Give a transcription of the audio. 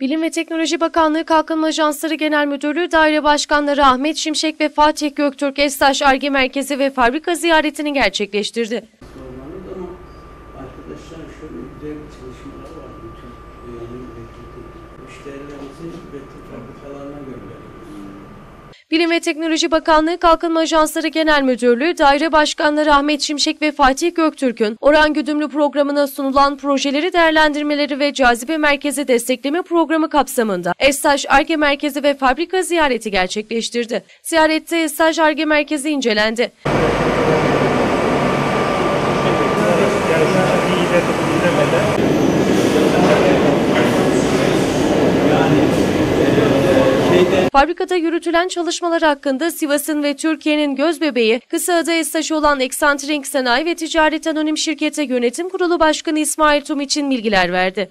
Bilim ve Teknoloji Bakanlığı Kalkınma Ajansları Genel Müdürlüğü Daire Başkanları Ahmet Şimşek ve Fatih Göktürk Estaş Arge Merkezi ve fabrika ziyaretini gerçekleştirdi. sormanız ama arkadaşlar şöyle Bilim ve Teknoloji Bakanlığı Kalkınma Ajansları Genel Müdürlüğü Daire Başkanları Ahmet Şimşek ve Fatih Göktürk'ün Oran Güdümlü programına sunulan projeleri değerlendirmeleri ve cazibe merkezi destekleme programı kapsamında Estaş Arge Merkezi ve fabrika ziyareti gerçekleştirdi. Ziyarette Estaş Arge Merkezi incelendi. Fabrikada yürütülen çalışmalar hakkında Sivas'ın ve Türkiye'nin göz bebeği Kısa'da esnaf olan Eksantrenk Sanayi ve Ticaret Anonim Şirketi Yönetim Kurulu Başkanı İsmail Tum için bilgiler verdi.